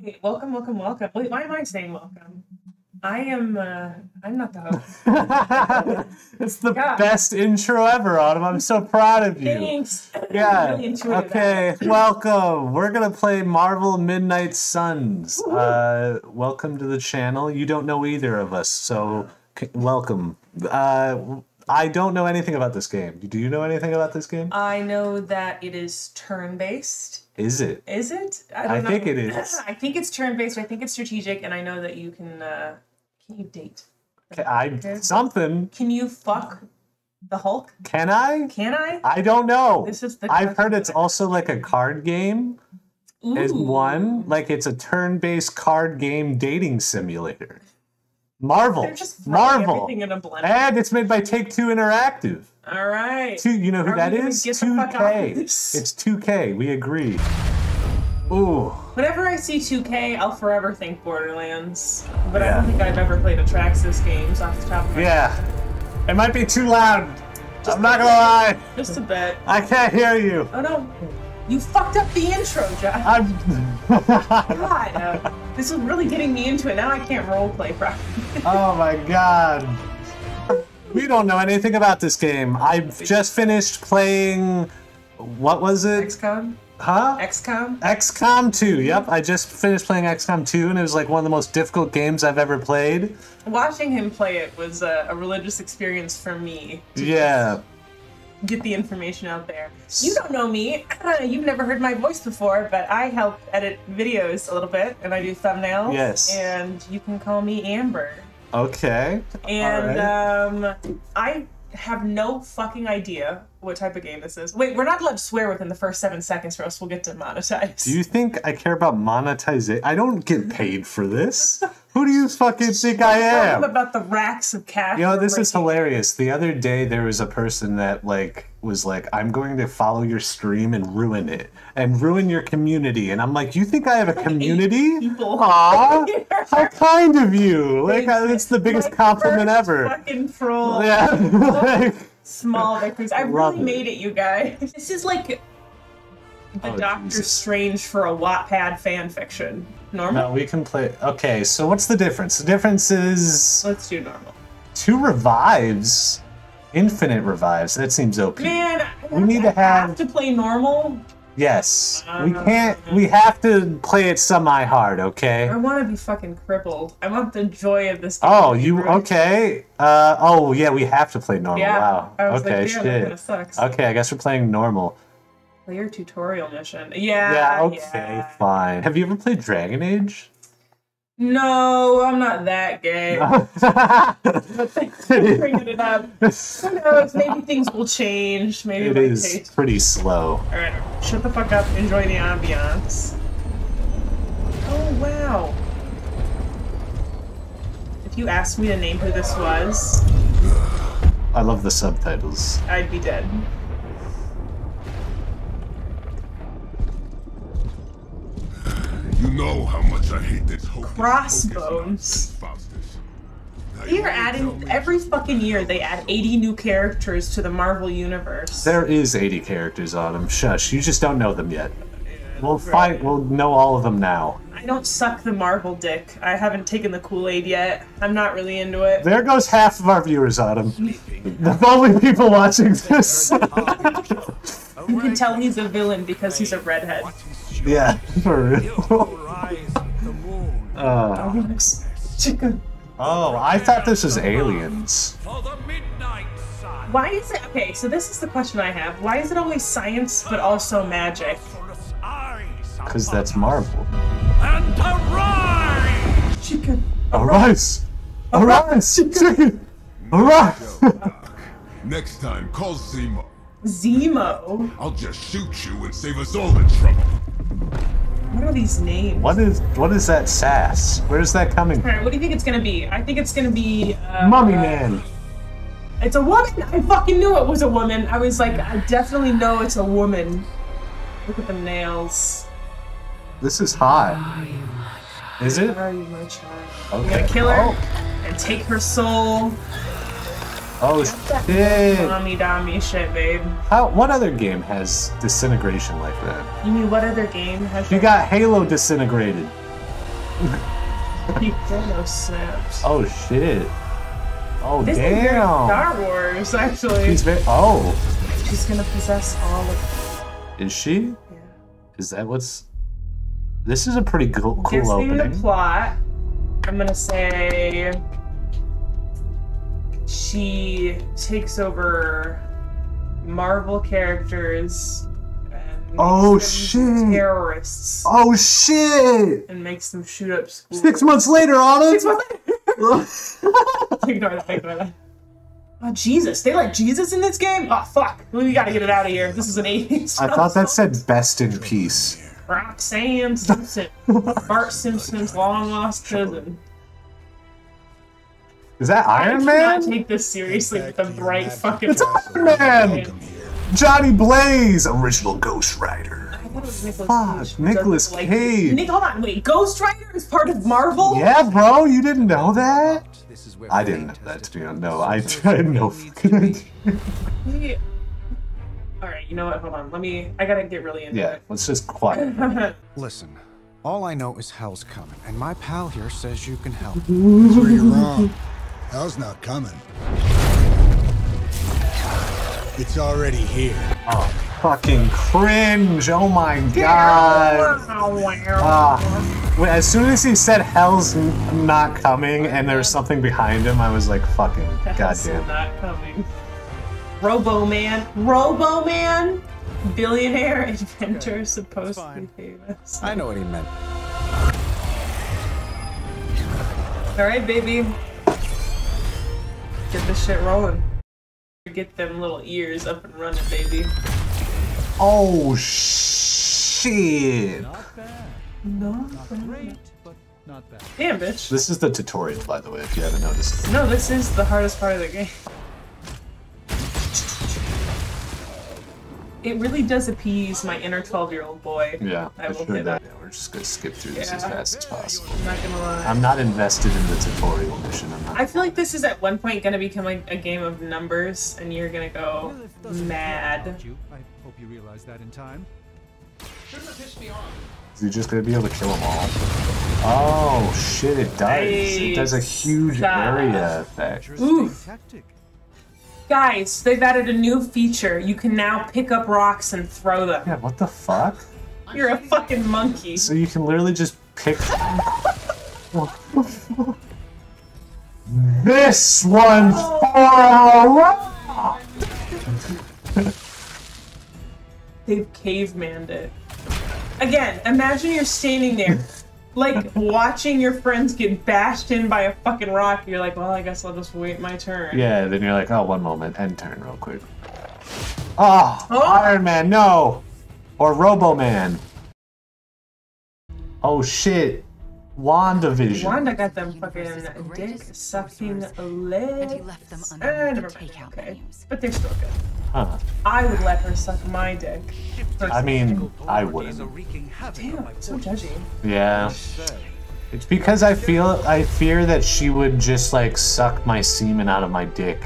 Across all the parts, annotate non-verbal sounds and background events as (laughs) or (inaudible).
Hi, welcome, welcome, welcome. Wait, why am I saying welcome? I am. Uh, I'm not the host. (laughs) it's the God. best intro ever, Autumn. I'm so proud of you. Thanks. (laughs) Yeah. Really. Okay. (laughs) welcome. We're gonna play Marvel Midnight Suns. Uh, welcome to the channel. You don't know either of us, so c- welcome. Uh, I don't know anything about this game. Do you know anything about this game? I know that it is turn-based. Is it? Is it? I don't know. think it is. (laughs) I think it's turn-based. I think it's strategic, and I know that you can. Uh, can you date? I something. Can you fuck the Hulk? Can I? Can I? I don't know. This is the I've heard it's also like a card game. is one like it's a turn-based card game dating simulator. Marvel, They're just Marvel, everything in a blender. and it's made by Take Two Interactive. All right. Two, you know who Are that is? Two K. It's Two K. We agree. Ooh, Whenever I see 2K, I'll forever think Borderlands. But I don't think I've ever played a Traxxas games off the top of my yeah. It might be too loud. I'm not gonna lie. Just a bit. I can't hear you. Oh no. You fucked up the intro, Josh. I'm. (laughs) (laughs) God, uh, this is really getting me into it. Now I can't roleplay properly. (laughs) oh my god. We don't know anything about this game. I've just finished playing. What was it? XCOM? Huh? XCOM? XCOM 2. Yep, I just finished playing XCOM 2, and it was like one of the most difficult games I've ever played. Watching him play it was a, a religious experience for me. Yeah. Get the information out there. You don't know me. You've never heard my voice before, but I help edit videos a little bit, and I do thumbnails. Yes. And you can call me Amber. Okay. And um, I have no fucking idea what type of game this is. Wait, we're not allowed to swear within the first seven seconds, or else we'll get demonetized. Do you think I care about monetization? I don't get paid for this. Who do you fucking think I am? about the racks of cash. You know, this is hilarious. The other day, there was a person that like was like, "I'm going to follow your stream and ruin it and ruin your community," and I'm like, "You think I have a community?" people. Aw, (laughs) how kind of you! Like, it's the biggest compliment ever. Fucking troll. Yeah. (laughs) like, Small victories. I really it. made it, you guys. This is like the Oh, Doctor Jesus. Strange for a Wattpad fan fiction. Normal. no, we can play. Okay, so what's the difference? The difference is Let's do normal. two revives, infinite revives. That seems OP. Man, We need to I have- to play normal. Yes, we can't. We have to play it semi-hard. Okay. I want to be fucking crippled. I want the joy of this. Oh, you ruined. okay? Uh oh, yeah. We have to play normal. Yeah. Wow. Okay, like, shit. Okay, I guess we're playing normal. Player tutorial mission. Yeah. Yeah. Okay. yeah. Fine. Have you ever played Dragon Age? No, I'm not that gay. (laughs) But thanks for bringing it up. (laughs) Who knows? Maybe things will change. Maybe it is taste. pretty slow. All right, shut the fuck up. Enjoy the ambiance. Oh wow! If you asked me to name who this was, I love the subtitles. I'd be dead. You know how much I hate this hocus Crossbones. pocus They you are adding every fucking year. They add 80 new characters to the Marvel universe. There is 80 characters on them. Shush, you just don't know them yet. We'll fight. We'll know all of them now. I don't suck the Marvel dick. I haven't taken the Kool Aid yet. I'm not really into it. There goes half of our viewers, Autumn. The only people watching this. (laughs) You can tell he's a villain because he's a redhead. Yeah, (laughs) for real. (laughs) Uh, Chicken. oh, I thought this was aliens. Why is it okay? So this is the question I have. Why is it always science but also magic? Because that's Marvel. And arise! Chicken. Arise! Arise! Chicken! (laughs) Arise! Next time, call Zemo. Zemo. I'll just shoot you and save us all the trouble. What are these names? What is what is that sass? Where's that coming All from? right, what do you think it's gonna be? I think it's gonna be. Uh, Mummy Man. It's a woman. I fucking knew it was a woman. I was like, I definitely know it's a woman. Look at the nails. This is hot. Is it? Where are you, my child? Okay. I'm gonna kill her Oh, and take her soul. Oh shit! Mommy dommy shit, babe. How? What other game has disintegration like that? You mean what other game has You got Halo disintegrated. (laughs) He Thanos snaps. Oh shit. Oh This is very damn. Star Wars, actually. He's very. Oh, She's gonna possess all of is she? Yeah. Is that what's? This is a pretty cool, cool Guessing the opening. plot, I'm gonna say she takes over Marvel characters and Oh, shit. terrorists Oh shit! and makes them shoot up schools. Six months later, Autumn. Six months (laughs) ignore that. Ignore that. Oh Jesus! They let Jesus in this game? Oh fuck! We gotta get it out of here. This is an 80s. I (laughs) thought that said "best in peace." Roxanne Simpson, Bart Simpson's long lost cousin. Is that I Iron cannot Man? take this seriously with the bright fucking. It's Iron Man. Johnny Blaze, original Ghost Rider. I thought it was Nicolas Fuck, Cage. who Nicolas like- Cage. Nick, hold on, wait. Ghost Rider is part of Marvel. Yeah, bro, you didn't know that? This is where I didn't know that. To be honest, no, I, I had no fucking. Yeah. All right, you know what? Hold on. Let me. I gotta get really into Yeah, let's just quiet. (laughs) Listen, all I know is hell's coming, and my pal here says you can help. (laughs) That's where you're wrong. Hell's not coming. It's already here. Oh, fucking cringe! Oh my god! Wait, ah. as soon as he said "Hell's not coming" and there was something behind him, I was like, "Fucking That's goddamn!" not coming. Robo Man. Robo Man. Billionaire (laughs) inventor supposed to be famous. I know what he meant. All right, baby. Get this shit rolling. Get them little ears up and running, baby. Oh shit! No. Great, but not bad. Damn, bitch. This is the tutorial, by the way, if you haven't noticed. No, this is the hardest part of the game. It really does appease my inner 12 year old boy. Yeah, I will sure that. Yeah, we're just gonna skip through this as fast as possible. I'm not gonna lie. I'm not invested in the tutorial mission. I'm not. I feel like this is at one point gonna become like a game of numbers, and you're gonna go Well, if doesn't mad. you, I hope you realize that in time. Is he just gonna be able to kill them all? Oh shit! It does. It does a huge Stop. area effect. Oof. tactic. Guys, they've added a new feature. You can now pick up rocks and throw them. Yeah, what the fuck? You're a fucking monkey. So you can literally just pick. this one's for a rock! They've cavemanned it. Again, imagine you're standing there, like watching your friends get bashed in by a fucking rock. You're like, well, I guess I'll just wait my turn. Yeah, then you're like, oh, one moment, end turn real quick. Oh, Oh. Iron Man, no! Or Robo Man. Oh shit. WandaVision. Wanda got them fucking dick sucking sorcerers, legs. and he left them Eh, underneath never the mind. takeout Okay, menus. but they're still good. Huh. I would let her suck my dick. I mean, I wouldn't. wreaking havoc on Damn, so fortunes. judgy. Yeah. It's because I feel I fear that she would just like suck my semen out of my dick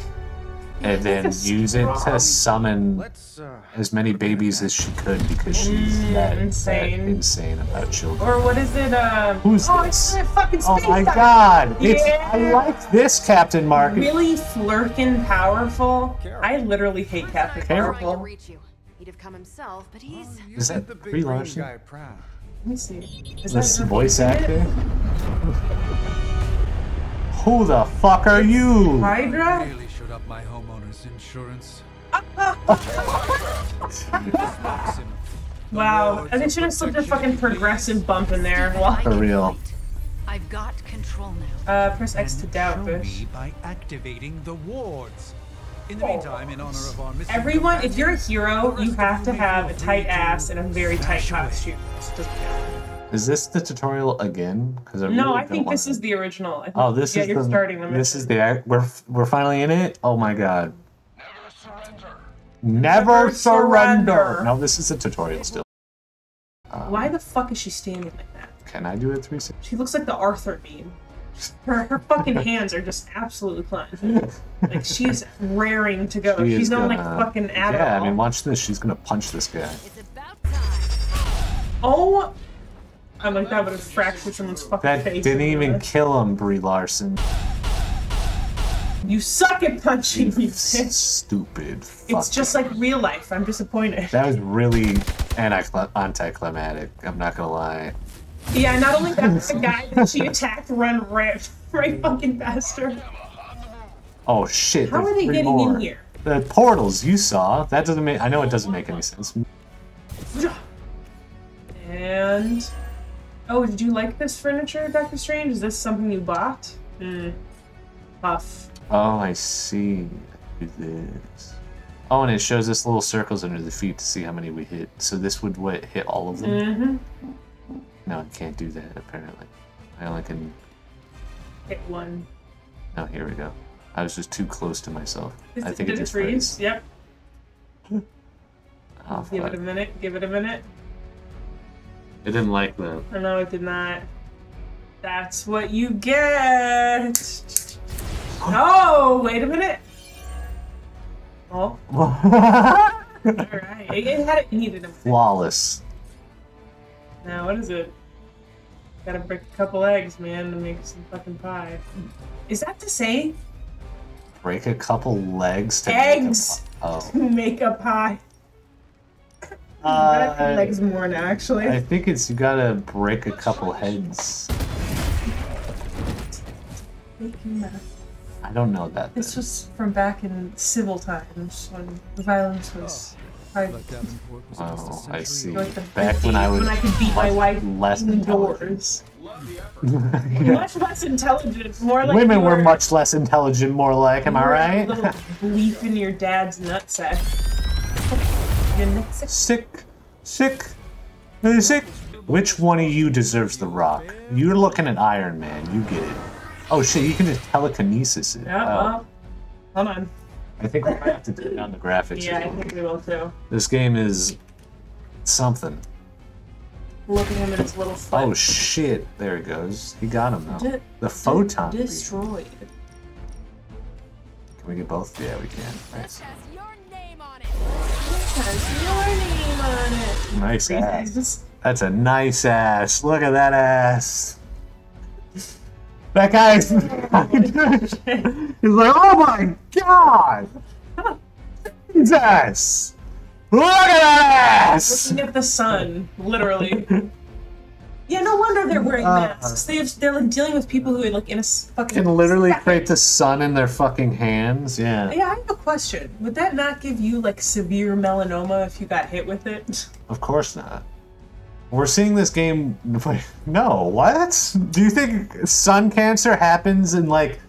and then use it to summon Let's, uh. As many babies as she could because she's that insane. that insane about children. Or what is it? Um, Who's oh, this? It's that fucking Oh my guy. god! It's I Yeah. like this Captain Mark. Really flirkin' powerful. I literally hate Captain Carol. Trying Powerful. reach you. He'd have come himself, but he's Is that the big Larson? guy proud. Let me see. Is This that- voice actor? Who the fuck are you? Hydra? really should up my homeowner's insurance. Wow. And they should have slipped a fucking progressive bump in there. I Well, For real. I've got control now. uh, press X to And doubt, show me by activating the wards. In the Oh. meantime, in honor of our missing Everyone, if you're a hero, you have to have a tight ass and a very tight dash away. costume. It doesn't count. Is this the tutorial again? Because I No, I think this wanna- is the original. I think, Oh, this yeah, is you're the starting the This is the. We're we're finally in it. Oh my god. Never surrender. Never, Never surrender. surrender. No, this is a tutorial still. Um, Why the fuck is she standing like that? Can I do it 360? She looks like the Arthur meme. Her, her fucking hands are just absolutely clenched. Like (laughs) she's raring to go. She She's not like gonna- fucking Adderall. Yeah, I mean, watch this. She's gonna punch this guy. It's about time. oh, I'm like that would have fractured someone's fucking That face. didn't even kill him, Brie Larson. You suck at punching me. Stupid. It's just like real life. I'm disappointed. That was really anti- anticlimactic. I'm not gonna lie. Yeah, not only that, but the guy that she attacked run right, right fucking past her. Oh shit! How are they getting more. in here? The portals you saw. That doesn't make. I know it doesn't make any sense. And oh, did you like this furniture, Doctor Strange? Is this something you bought? Hmm. Tough. Oh, I see. Do this. Oh, and it shows us little circles under the feet to see how many we hit. So this would what hit all of them. Mm-hmm. No, I can't do that. Apparently, I only can. Hit one. No, here we go. I was just too close to myself. Is I think did it just freeze. froze. Yep. (laughs) Oh, Give fuck. it a minute. Give it a minute. It didn't like that. Oh, no, it did not. That's what you get. Oh, wait a minute. Oh, (laughs) all right. It, it had it needed a. Flawless. Now, what is it? Gotta break a couple eggs, man, to make some fucking pie. Is that to say Break a couple legs to make a eggs pi- to (laughs) make a pie? Oh. I Uh, legs more now, actually. I think it's you gotta break a couple heads. Making that. I don't know that. This then. was from back in civil times when the violence was high. Was Oh, I see. old. Like the Back when I was when I could beat my wife less indoors. (laughs) much less intelligent, more like Women were much less intelligent, more like. Am I your right? Little bleep in your dad's nutsack. Your nutsack. sick, sick, sick. Which one of you deserves the rock? You're looking at Iron Man. You get it. Oh shit! You can just telekinesis it. Yeah, Oh, well, hold on. I think we might have to turn down the graphics. Yeah, a I little. think we will too. This game is something. Look at him in his little foot. Oh shit! There he goes. He got him though. Di- The photon. beam. Destroyed. Can we get both? Yeah, we can. Nice. has your name on it. Has your name on it. Nice ass. That's a nice ass. Look at that ass. That guy's. (laughs) He's like, oh my god! Ass! Look at that ass! Looking at the sun, literally. Yeah, no wonder they're wearing Uh, masks. They have, they're like dealing with people who are like in a fucking. Can literally second. create the sun in their fucking hands. Yeah. Yeah, I have a question. Would that not give you like severe melanoma if you got hit with it? Of course not. We're seeing this game. No, what? Do you think sun cancer happens in like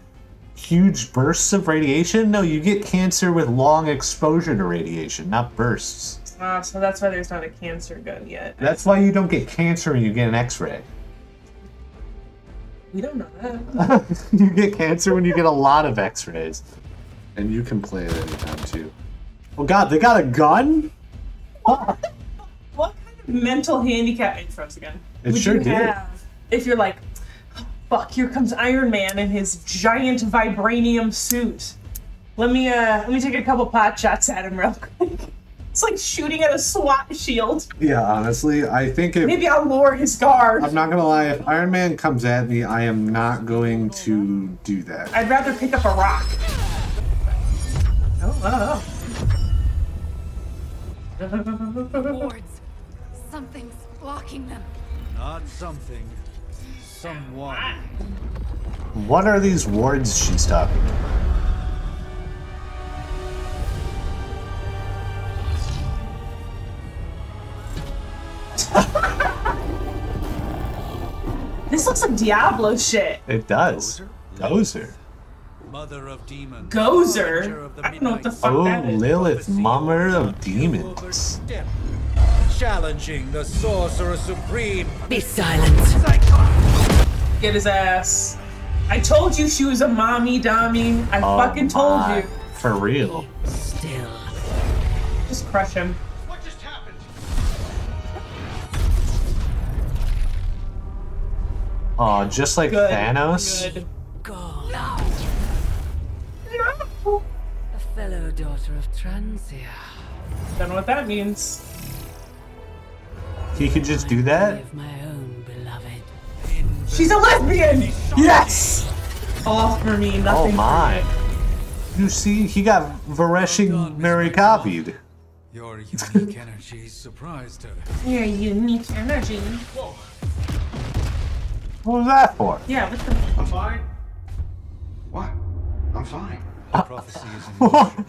huge bursts of radiation? No, you get cancer with long exposure to radiation, not bursts. Ah, so that's why there's not a cancer gun yet. That's why you don't get cancer when you get an x ray. We don't know that. (laughs) you get cancer when you get a lot of x rays. And you can play it anytime too. Oh god, they got a gun? What kind of mental handicap intros again? It would sure you did. have if you're like, fuck, here comes Iron Man in his giant vibranium suit. Let me uh let me take a couple pot shots at him real quick. (laughs) It's like shooting at a SWAT shield. Yeah, honestly, I think if Maybe I'll lower his guard. I'm not gonna lie, if Iron Man comes at me, I am not going to do that. I'd rather pick up a rock. Oh, oh. (laughs) Wards. Something's blocking them. Not something. Someone. What are these wards she's talking about? This looks like Diablo shit. It does. Gozer. Mother of demons. Gozer? Harbinger of the I don't know what the midnight fuck Oh, that is. Lilith, mother of demons. Step. Challenging the sorcerer supreme. Be silent. Get his ass. I told you she was a mommy dummy. I Oh fucking told my. you. For real. Still. Just crush him. What just happened? Oh, just like Good. Thanos? Good. God. No. A fellow daughter of Transia. Don't know what that means. He could just do that? Of my own She's a lesbian! Yes! All for me, nothing Oh my. You see, he got Vareshing Mary copied. Your unique energy surprised her. Your unique energy. What was that for? Yeah, what the I'm fine. What? I'm fine. Uh, the prophecy is in (laughs) motion.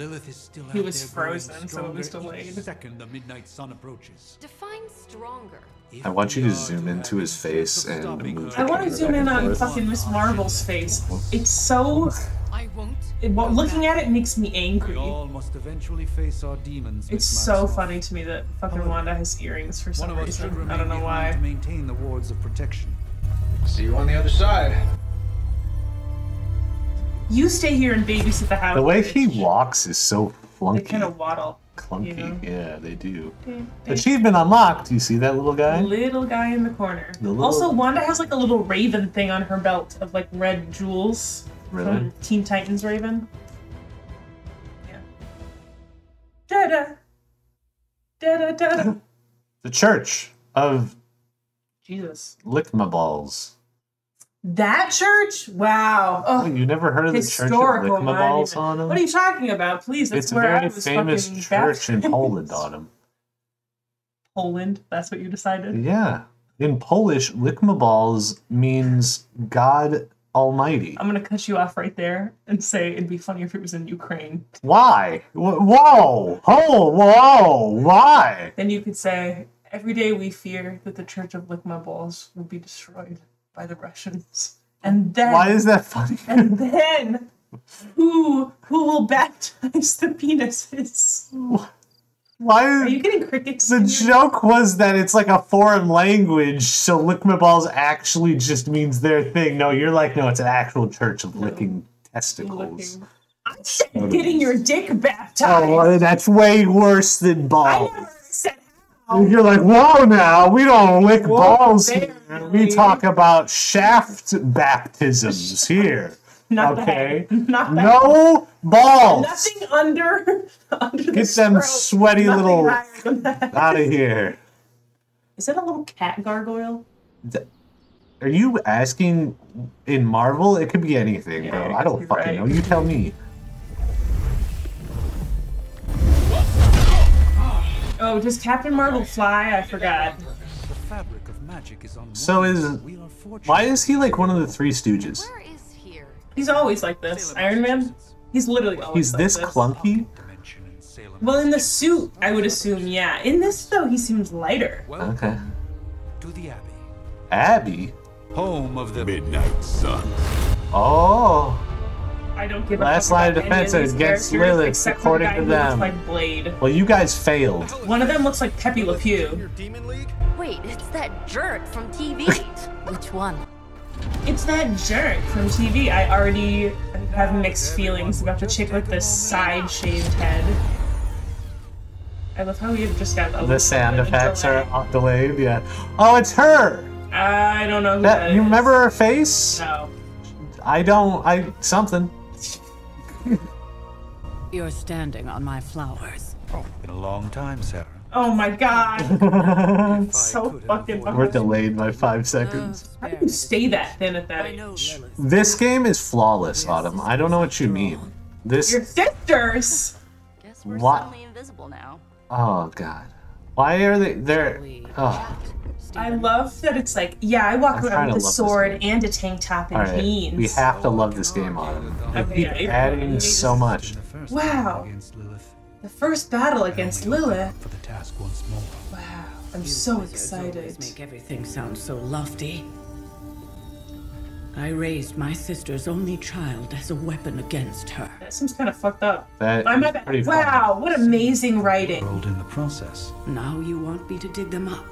Lilith is still He out was there growing frozen, so it was stronger delayed. Second the midnight sun approaches. Define stronger. I want you to zoom into his face and move I want to zoom in on forth. fucking Miss Marvel's face. It's so. I won't. It, well, looking at it makes me angry. must eventually face our demons. It's so funny to me that fucking Wanda has earrings for One some of us should reason. remain I don't know behind to why. maintain the wards of protection. See you on the other side. You stay here and babysit the house. The way he walks is so flunky. They kind of waddle. clunky. you know? Yeah, they do. They- Achievement unlocked. You see that little guy? Little guy in the corner. The little- Also, Wanda has like a little raven thing on her belt of like red jewels Really? from Teen Titans Raven. Yeah. Da da. Da da da. (laughs) The Church of Jesus. Lickmaballs. That church? Wow. Oh, you never heard of the Church of monument. on them? What are you talking about? Please, that's it's a where I very was famous church in. (laughs) Poland on them. Poland. That's what you decided. Yeah. In Polish, Lickmaballs means God Almighty. I'm gonna cut you off right there and say it'd be funny if it was in Ukraine. Why? Whoa! Oh, whoa! Why? Then you could say, every day we fear that the Church of Lick My Balls will be destroyed by the Russians. And then Why is that funny? and then who who will baptize the penises? Why? Are you getting crickets? The joke was that it's like a foreign language, so Lickmaballs actually just means their thing. No, you're like, no, it's an actual church of licking testicles. Looking- I said getting your dick baptized. Oh, well, that's way worse than balls. Never said how. You're like, whoa, now we don't lick Whoa, balls here. We talk about shaft baptisms here. (laughs) Not okay. that. (laughs) Not that. No balls. Nothing under (laughs) under the Get them sweaty Nothing little higher than that. out of here. Is that a little cat gargoyle? Are you asking in Marvel? It could be anything, Yeah, bro. I don't fucking right. know. You tell me. Oh, does Captain Marvel fly? I forgot. The fabric of magic is on So is We are fortunate. why is he like one of the three Stooges? Where is here? He's always like this. Iron Man. He's literally always He's like this clunky. Dimension in Salem, Well, in the suit, I would assume, yeah. In this though, he seems lighter. Okay. to the Abbey, Abby. home of the Midnight Sun. Oh. I don't give a Last fuck line of any defense these against characters Lilith, except the according to them. like Blade. Well, you guys failed. One of them looks like Pepe Le Pew. Wait, it's that jerk from TV. (laughs) Which one? It's that jerk from TV. I already have mixed feelings about the chick with the side shaved head. I love how we have just got a The little sound bit effects delay. are delayed. Yeah. Oh, it's her. I don't know who That that you remember her face? No. I don't. I something. (laughs) You're standing on my flowers. Oh, been a long time, Sarah. Oh my god. (laughs) If I so fucking We're delayed by five uh, seconds. How do you stay that thin at that age? This game is flawless, Autumn. I don't know what you mean. This. Your sisters! Guess we're What? suddenly invisible now. Oh God. Why are they? They're. We oh. Oh. I love that it's like, yeah, I walk I'm around with a sword and a tank top and All right. jeans. We have to love this game, Autumn. They Okay, keep yeah, you're adding so much. Wow. Against Lilith. The first battle against Lilith. For the task once more. Wow, I'm so excited. make everything sound so lofty. I raised my sister's only child as a weapon against her. That seems kind of fucked up. That I'm is not pretty fun. Wow, what amazing writing. Rolled in the process. Now you want me to dig them up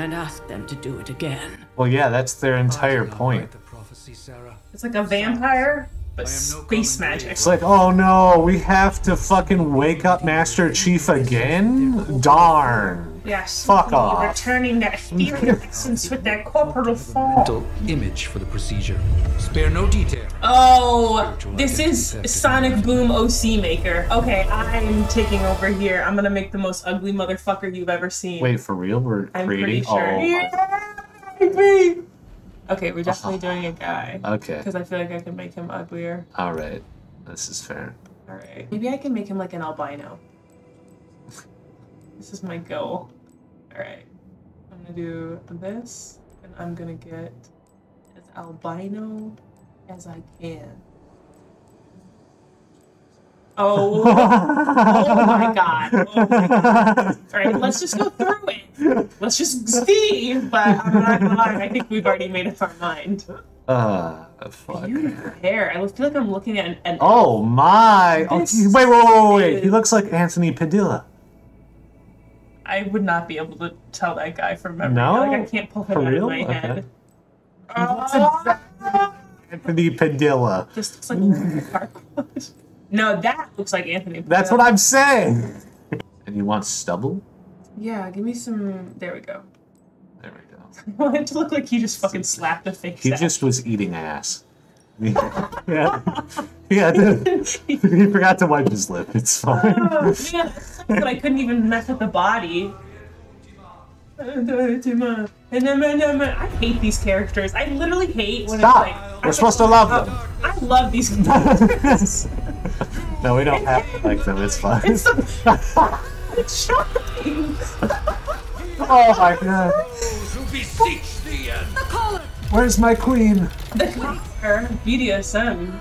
and ask them to do it again. Well, yeah, that's their entire I did not point. The prophecy, Sarah. It's like a vampire, but no space magic. It's like, oh no, we have to fucking wake up Master Chief again? Darn. Yes. Fuck off. Returning that ethereal essence with that corporal form. Mental image for the procedure. Spare no detail. Oh, this is Sonic Boom OC Maker. Okay, I'm taking over here. I'm gonna make the most ugly motherfucker you've ever seen. Wait, for real? We're I'm creating? pretty sure. Oh, my- Yeah, baby! Okay, we're definitely (laughs) doing a guy. Okay. Because I feel like I can make him uglier. All right. This is fair. All right. Maybe I can make him like an albino. This is my goal. All right. I'm gonna do this, and I'm gonna get as albino as I can. Oh, (laughs) oh my god. Oh my god. All right, let's just go through it. Let's just see. But I'm not gonna lie, I think we've already made up our mind. Ah, fuck. Beautiful hair. I feel like I'm looking at an. an Oh my! Oh, wait, wait, wait, wait, wait! He looks like Anthony Padilla. I would not be able to tell that guy from memory. No? Like I can't pull him For out real? of my head. Okay. Oh, (laughs) Anthony Padilla. just looks like a car quote. No, that looks like Anthony. That's what I'm saying. And you want stubble? Yeah, give me some. There we go. There we go. (laughs) I want it to look like he just fucking slapped a face. He out. just was eating ass. (laughs) yeah. Yeah. He forgot to wipe his lip. It's Oh, fine. man, that I couldn't even mess with the body. I hate these characters. I literally hate when Stop. it's like. We're supposed to love them. I love these (laughs) characters. No, we don't have to like them. It's fine. It's so (laughs) it's shocking. Oh my god. To beseech the end. Where's my queen? The color BDSM.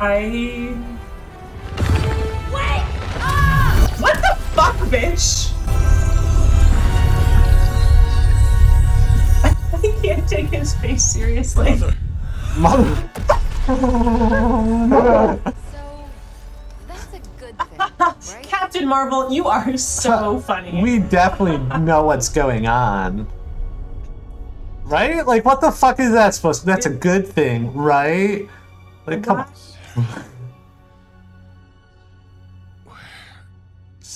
I. bitch? I can't take his face seriously. Mother. So, that's a good thing, right? Captain Marvel, you are so (laughs) funny. We definitely know what's going on. Right? Like, what the fuck is that supposed to That's a good thing, right? Like, come on. (laughs)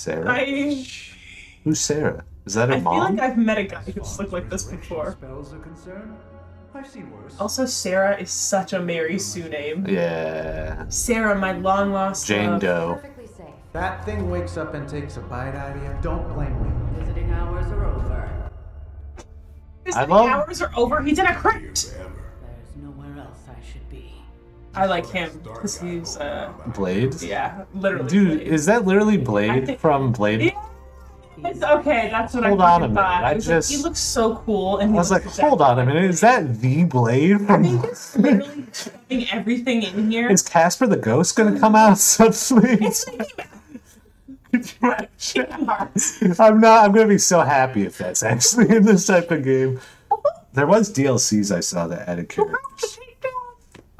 Sarah? I, Who's Sarah? Is that her I feel like I've met a guy who's looked like this before. Spells are concerned, I've seen worse. Also, Sarah is such a Mary Sue name. Yeah. Sarah, my long lost Jane love. Doe. That thing wakes up and takes a bite out of you. Don't blame me. Visiting hours are over. Visiting love- hours are over. He did a crit. I like him because he's, uh, Blade? yeah, literally. Dude, Blade. is that literally Blade think- from Blade? Yeah. It's okay, that's what Hold I on a minute, thought. I was like, just- he looks so cool, and I was like, hold on a minute, is that the Blade I from. think (laughs) it's literally putting everything in here. Is Casper the Ghost gonna come out suddenly? It's (laughs) I'm not. I'm gonna be so happy if that's actually in this type of game. There was DLCs I saw that added characters.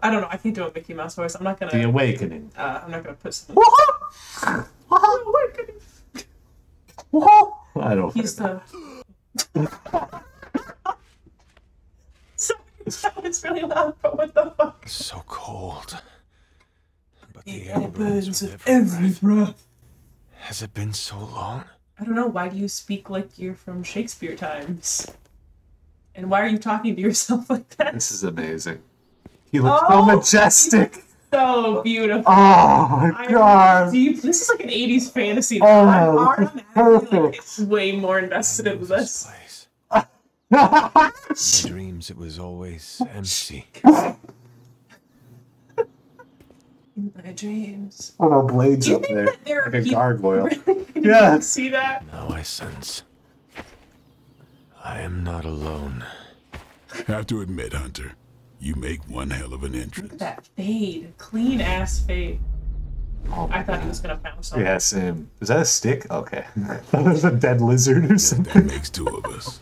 I don't know. I can't do a Mickey Mouse voice. I'm not gonna. The Awakening. Uh, I'm not gonna put some. I don't. He's the. (laughs) Sorry, that was really loud. But what the fuck? It's So cold. But the It air burns with every breath. Has it been so long? I don't know. Why do you speak like you're from Shakespeare times? And why are you talking to yourself (laughs) like that? This is amazing. He looks so Oh! majestic. (laughs) So beautiful. Oh my I'm god. deep. This is like an 80s fantasy. Oh, I'm automatically like, perfect. way more invested in this. Place. (laughs) Dreams, it was always empty. In my dreams. Oh no, Blade's up there. there Like a people gargoyle. (laughs) really Yeah. see that? Now I sense. I am not alone. Have to admit, Hunter, you make one hell of an entrance. Look at entrance. that fade. Clean ass fade. Oh, I thought he was gonna pounce on Yeah, same. Is that a stick? Okay. (laughs) that was a dead lizard or something. That something. makes two of us.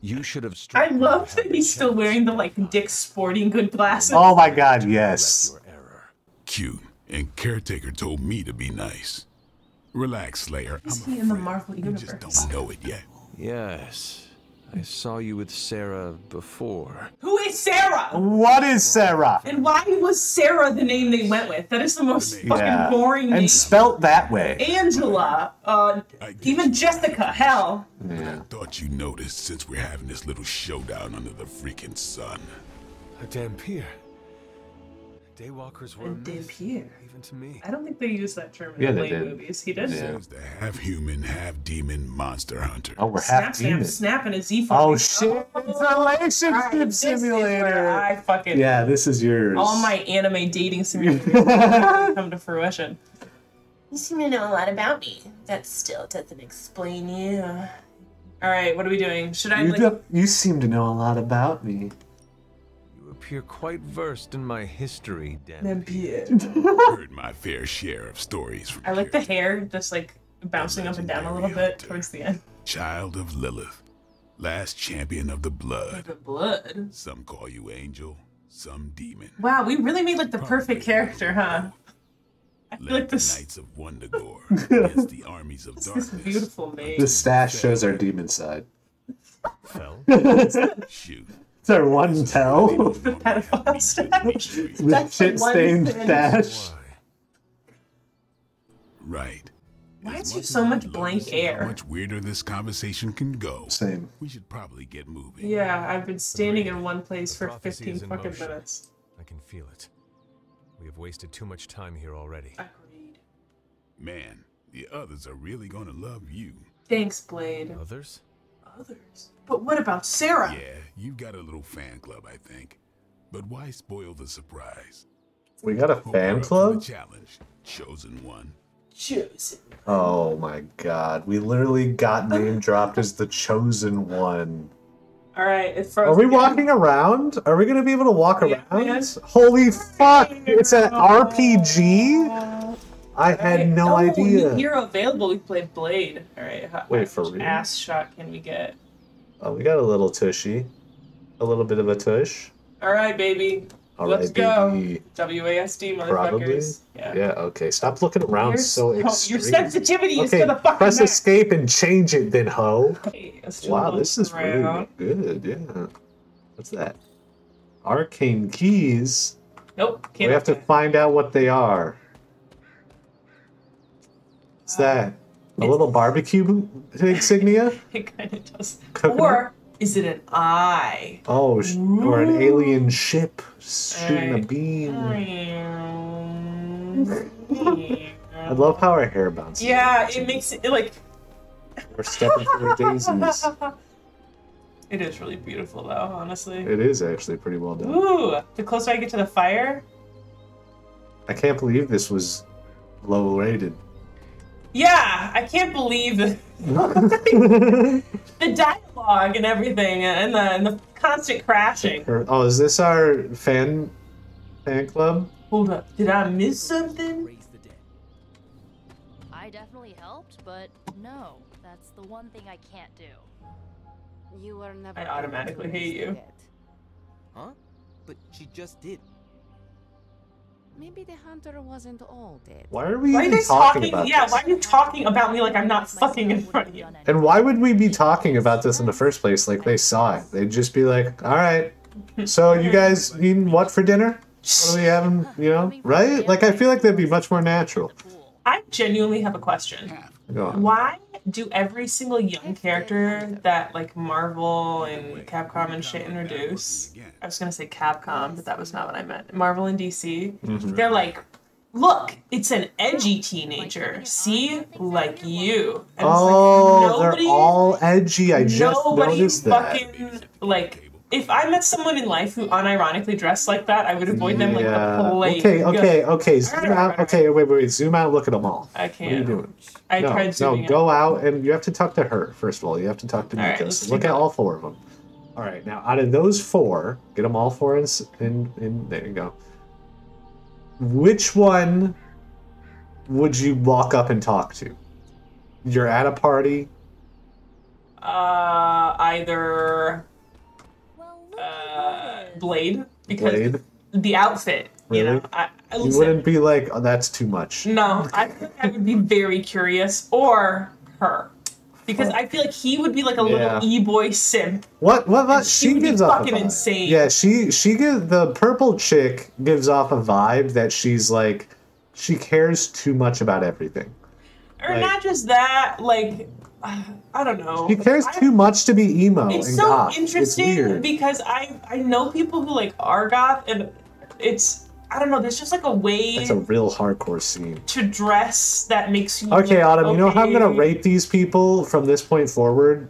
You should have I love that he's still wearing the like Dick Sporting Good glasses. Oh my god, yes. your error. Cute. And Caretaker told me to be nice. Relax, Slayer. Is I'm he in the afraid Marvel You just don't know it yet. Yes. I saw you with Sarah before. Who is Sarah? What is Sarah? And why was Sarah the name they went with? That is the most fucking Yeah. boring name. And spelt that way. Angela, uh, even you. Jessica, hell. Yeah. Thought you noticed since we're having this little showdown under the freaking sun. A Dhampir. Daywalkers were A a myth, even to me. I don't think they use that term in Yeah, the they Blade movies. He did. Yeah. Is the half human, half demon monster hunter. Oh, we're Snap, half snap, demon. snap, and a Z Oh shit! It's a relationship this is where simulator. I fucking Yeah, this is yours. all my anime dating (laughs) simulators come to fruition. You seem to know a lot about me. That still doesn't explain you. All right, what are we doing? Should I You, like? do- you seem to know a lot about me. You appear quite versed in my history, Dan. (laughs) Heard my fair share of stories from I like the hair just like bouncing up and down a little bit towards the end. Child of Lilith, last champion of the blood. The blood. Some call you angel, some demon. Wow, we really made like the perfect character, huh? I feel Led like the this knights of Wundagore (laughs) against the armies of this darkness. beautiful name. The stash shows our demon side. Fell. (laughs) Shoot. It's our one tell. pedophile stash. The That's the shit one stained thing. stash. Why? Right. Why is there so much I'd love to blank air? How much weirder this conversation can go. Same. We should probably get moving. Yeah, I've been standing in one place for prophecy 15 is fucking motion. minutes. I can feel it. We have wasted too much time here already. Agreed. Man, the others are really gonna love you. Thanks, Blade. Others? Others. But what about Sarah? Yeah, you've got a little fan club, I think. But why spoil the surprise? We got a fan club? Challenge, chosen one. Chosen. Oh my god. We literally got uh. name dropped as the chosen one. All right, it froze. Are we again. walking around? Are we gonna be able to walk Yeah, around? man. Holy fuck! It's an RPG? Oh. I had no oh, idea. Hero available. We play Blade. All right. How, Wait, for real? ass shot can we get? Oh, we got a little tushy. A little bit of a tush. All right, baby. All Let's right, go. baby. WASD, motherfuckers. Probably. Yeah. Yeah, okay. Stop looking around Your- so extreme. Your sensitivity is okay, to the fucking press escape and change it then, ho. Okay, let's do a Wow, this is really good, yeah. What's that? Arcane keys. Nope. We have to find out what they are. What's that? A little barbecue insignia? (laughs) It kind of does. Coconut? Or is it an eye? Oh, sh- or an alien ship shooting a beam. I love how our hair bounces. Yeah, it makes it like. We're stepping through daisies. (laughs) It is really beautiful, though. Honestly. It is actually pretty well done. Ooh, the closer I get to the fire. I can't believe this was low rated. Yeah, I can't believe the, (laughs) the dialogue and everything, and the and the constant crashing. Oh, is this our fan fan club? Hold up, did I miss something? I definitely helped, but no, that's the one thing I can't do. You are never. I automatically hate you. Huh? But she just did. Maybe the hunter wasn't all dead. Why are we Why even guys talking, talking? about Yeah, this? why are you talking about me like I'm not fucking in front of you? And why would we be talking about this in the first place? Like they saw it. They'd just be like, "All right, so you (laughs) guys eating what for dinner? What are we having? You know, right? Like I feel like that'd be much more natural." I genuinely have a question. Why do every single young character that like Marvel and Capcom and shit introduce? I was gonna say Capcom, but that was not what I meant. Marvel and DC. Mhm. They're like, look, it's an edgy teenager. See, like you. And it's like, Oh, nobody- they're all edgy. I just Nobody noticed that. fucking like. If I met someone in life who unironically dressed like that, I would avoid them like the plague. Okay, okay, okay. Zoom out. Okay, wait, wait, wait. Zoom out. Look at them all. I What are you doing? I no, tried no. zooming out. Go out and you have to talk to her first of all. You have to talk to right, Mika. So look at all four of them. All right, now out of those four, get them all four in. in, in there you go. Which one would you walk up and talk to? You're at a party. Uh, either uh, Blade because Blade. the outfit. You Really? know, I, I You wouldn't be like, oh, that's too much. No, I think I would be very curious, or her, because I feel like he would be like a Yeah. little e boy simp. What? What? What? she She, would be gives off a fucking vibe. insane. Yeah, she she gives the purple chick gives off a vibe that she's like she cares too much about everything. Or Like- not just that, like I don't know. She cares too much to be emo It's so goth. interesting because I I know people who like are goth, and it's I don't know. There's just like a way It's a real hardcore scene. to dress that makes you. Okay, Autumn, you know how I'm gonna okay. rate these people from this point forward?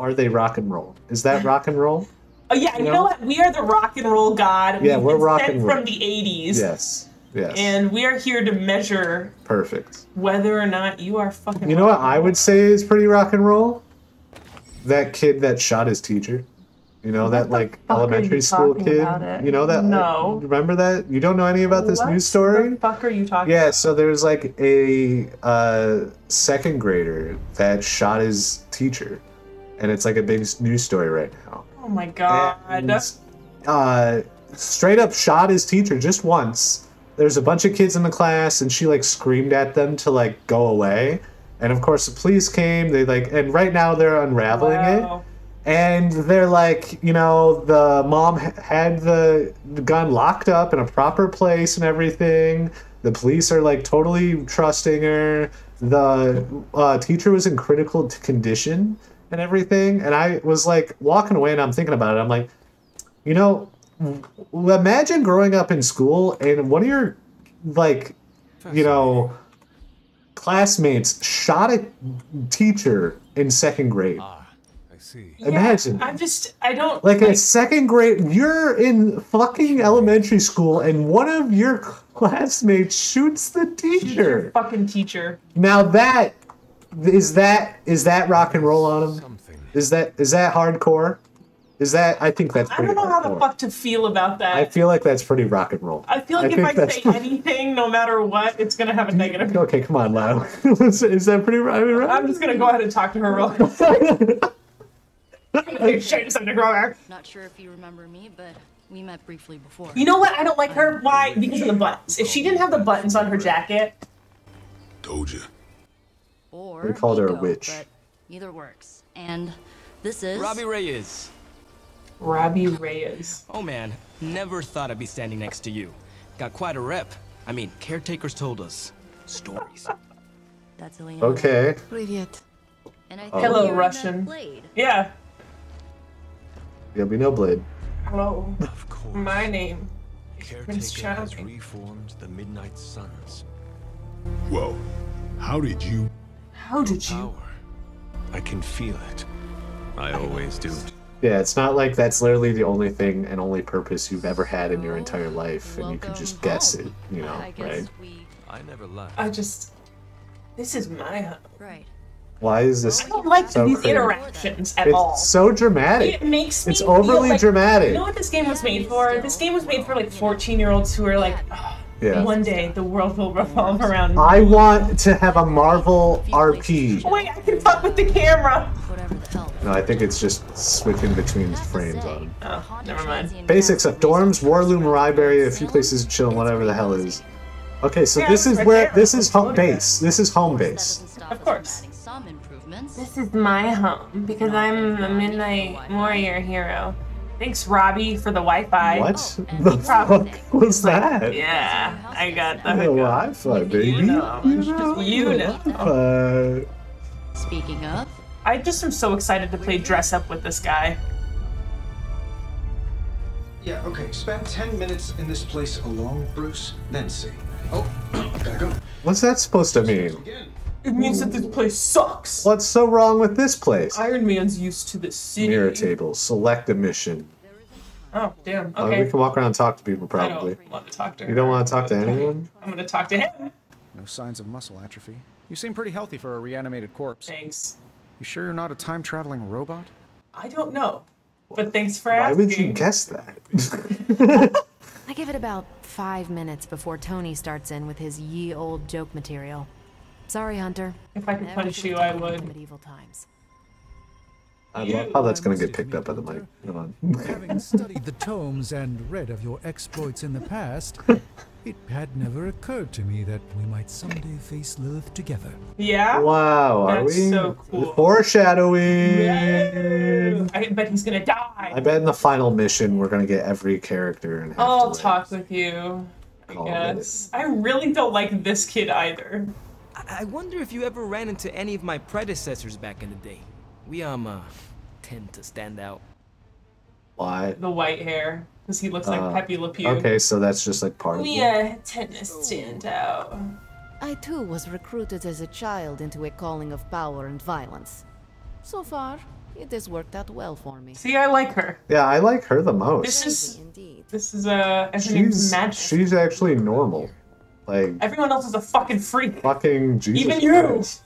Are they rock and roll? Is that rock and roll? Oh yeah, you, know? know? what? We are the rock and roll god. Yeah, We've we're rock and roll. from the '80s. Yes. Yes. And we are here to measure Perfect. whether or not you are fucking. You know what I would say is pretty rock and roll? That kid that shot his teacher. You know, that like elementary school kid. about it? You know that? No. Remember that? You don't know any about this What news story? The fuck are you talking? Yeah, so there's like a uh, second grader that shot his teacher, and it's like a big news story right now. Oh my god. And, uh, straight up shot his teacher just once. There's a bunch of kids in the class, and she like screamed at them to like go away. And of course, the police came. They like, and right now they're unraveling it and they're like, you know, the mom had the, gun locked up in a proper place and everything. The police are like totally trusting her. The uh, teacher was in critical condition and everything. And I was like walking away and I'm thinking about it. I'm like, you know, imagine growing up in school and one of your like, you know, classmates shot a teacher in second grade. Ah, I see. Imagine. I'm just. I don't. Like a second grade, you're in fucking elementary school, and one of your classmates shoots the teacher. fucking teacher. Now that is that is that rock and roll on him? Is that is that hardcore? Is that I think that's I don't know how the fuck to feel about that. I feel like that's pretty rock and roll. I feel like if I that's say anything, no matter what, it's gonna have a negative. Okay, come on, Lau. (laughs) is is that pretty I mean, right? I'm just gonna go ahead and talk to her real (laughs) quick. Shit, something wrong there. Not sure if you remember me, but we met briefly before. You know what? I don't like her. Why? Because of the buttons. If she didn't have the buttons on her jacket, Told you. Or We called her a witch. But either works. And this is Robbie Reyes. Robbie Reyes. Oh man, never thought I'd be standing next to you. Got quite a rep. I mean, caretakers told us stories. (laughs) That's Illyana. Okay. Привет. And I. Hello, Russian. Yeah. Yeah, be no Blade. Hello. Of course. My name. Prince Charles reformed the Midnight Suns. Whoa. How did you? How did you? Power. I can feel it. I, I always do. Yeah, it's not like that's literally the only thing and only purpose you've ever had in your entire life, and you can just guess it, you know, right? I never left. I just. This is my home. Right. Why is this? I don't like So these crazy. interactions at It's all. It's so dramatic. It makes me It's feel overly like- dramatic. You know what this game was made for? This game was made for like 14 year olds who are like, "Oh, Yeah. one day the world will revolve around. Me. I want to have a Marvel RP. Wait, oh I can fuck with the camera. Whatever the hell. No, I think it's just switching between frames on. Oh, never mind. Basics of dorms, Warloom, Ryberry, a few places to chill, and whatever the hell it is. Okay, so Yeah, this is right where there. this is home base. This is home base. Of course. This is my home because I'm a Midnight Warrior hero. Thanks, Robbie, for the Wi-Fi. What the fuck was that? Yeah, I got the The hookup. Wi-Fi, baby. You know. You know. Uh, Speaking of, I just am so excited to play dress up with this guy. Yeah, okay. Spend 10 minutes in this place alone, Bruce, then see. Oh, (coughs) gotta go. what's that supposed to mean? Again. It means that this place sucks. What's so wrong with this place? Iron Man's used to the city. Mirror table. Select a mission. Oh, damn. Uh, Okay. we can walk around and talk to people, probably. I probably. don't want to talk to her. You don't want to talk to anyone? I'm gonna talk to him. No signs of muscle atrophy. You seem pretty healthy for a reanimated corpse. Thanks. You sure you're not a time traveling robot? I don't know, but thanks for Why asking. would you guess that? (laughs) I give it about five minutes before Tony starts in with his ye old joke material. Sorry, Hunter. If I could Never punish you, I would. Medieval times. I love how that's going to get picked up by the mic. Come on. (laughs) Having studied the tomes and read of your exploits in the past, (laughs) it had never occurred to me that we might someday face Lilith together. Yeah. Wow, are That's we? so cool. Foreshadowing. I bet he's gonna die. I bet in the final mission we're going to get every character and have I'll to, talk with you. I guess. I really don't like this kid either. I I wonder if you ever ran into any of my predecessors back in the day. We um uh, tend to stand out. Why? the white hair because he looks like Uh, Pepe Le Pew. Okay, so that's just like part of We it. uh, tend to stand out. I too was recruited as a child into a calling of power and violence. So far, it has worked out well for me. See, I like her. Yeah, I like her the most. This is indeed. this is uh, her she's Magik. she's actually normal. Like Everyone else is a fucking freak. fucking Jesus Even you. Christ.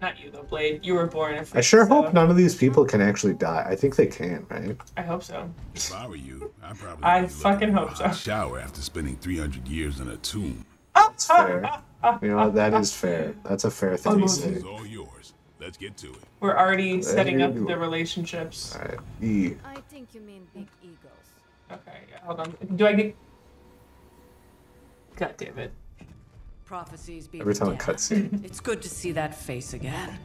Not you though, Blade. You were born a freak. I sure so hope none of these people can actually die. I think they can, right? I hope so. If I were you, I'd probably I fucking hope so. shower after spending 300 years in a tomb. That's fair. You know that is fair. That's a fair thing to This say. is all yours. Let's get to it. We're already setting up the go. relationships. All right. E. I think you mean big eagles. Okay, yeah, hold on. Do I get? God damn it. Prophecies be Every time a damned. cutscene. (laughs) It's good to see that face again.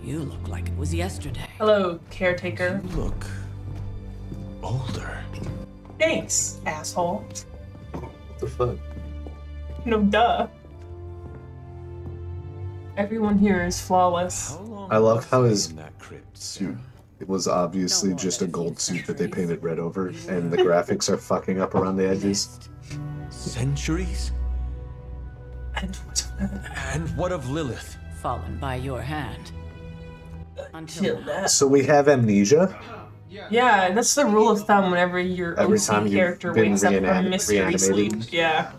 You look like it was yesterday. Hello, caretaker. You Look older. Thanks, asshole. What the fuck? No, duh. Everyone here is flawless. I love how his suit it was obviously just a gold suit that they painted red over, and the graphics are fucking up around the edges. (laughs) Centuries? And, and what of Lilith? Fallen by your hand. Until now. So we have amnesia. Yeah, that's the rule of thumb whenever your Every OC time character wakes up from reanimate- mystery sleep. Yeah.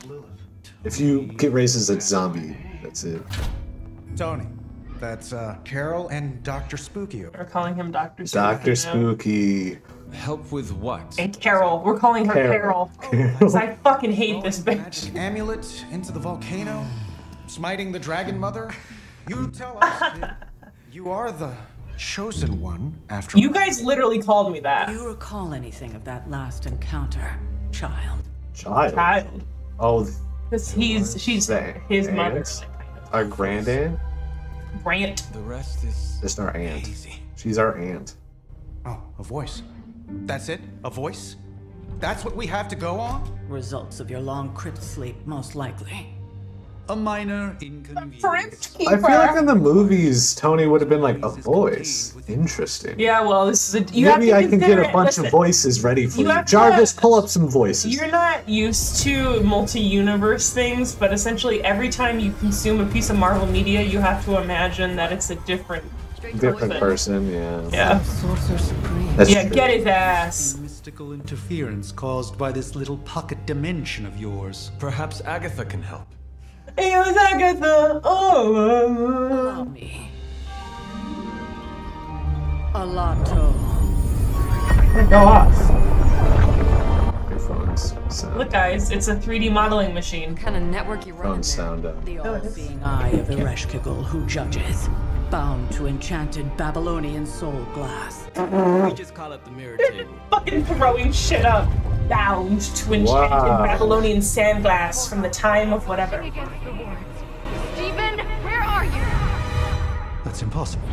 If you get raised as a zombie, that's it. Tony, that's uh, Carol and Dr. Spooky. We're calling him Doctor Spooky. Doctor now. Spooky. Help with what? And Carol. We're calling her Carol. Carol. (laughs) Oh, because I fucking hate this bitch. Amulet into the volcano, smiting the dragon mother. You tell us. (laughs) you are the chosen one, after You guys literally called me that. Do you recall anything of that last encounter, child? Child. Child. Oh, Because he's she's the his mother. aunt? Our grand aunt? Brant. The rest is Just our aunt. She's our aunt. Oh, a voice. That's it? A voice? That's what we have to go on? Results of your long crypt sleep, most likely. A minor inconvenience. I feel like in the movies, Tony would have been like a voice. Interesting. Yeah, well, this is a. You have Maybe to I can get a bunch listen, of voices ready for you you. have to- Jarvis, pull up some voices. You're not used to multi-universe things, but essentially every time you consume a piece of Marvel media, you have to imagine that it's a different Different person, yeah. Yeah. That's yeah, true. get his ass. Mystical interference caused by this little pocket dimension of yours. Perhaps Agatha can help. It was Agatha. Oh. Allow me. Alato. Go off. Your phone's sound. Look, guys, it's a 3D modeling machine. kind of network you Phone sound up. The oh, all-seeing eye of Ereshkigal who judges, bound to enchanted Babylonian soul glass. Uh-huh. We just call it the mirror table. Fucking throwing shit up. Bound to enchanted Wow. Babylonian sandglass from the time of whatever. Against the wards. Stephen, where are you? That's impossible.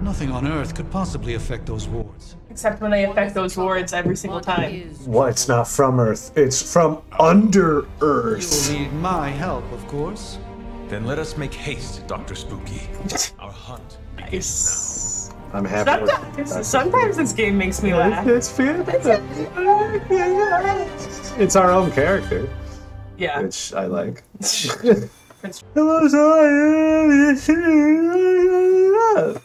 Nothing on Earth could possibly affect those wards. Except when they affect those wards every single time. What? It's not from Earth. It's from under Earth. You'll need my help, of course. Then let us make haste, Dr. Spooky. (laughs) Our hunt begins now. I'm happy with Sometimes, sometimes this game makes me laugh. It's fantastic. It's our own character, Yeah. which I like. (laughs) Hello, sorry.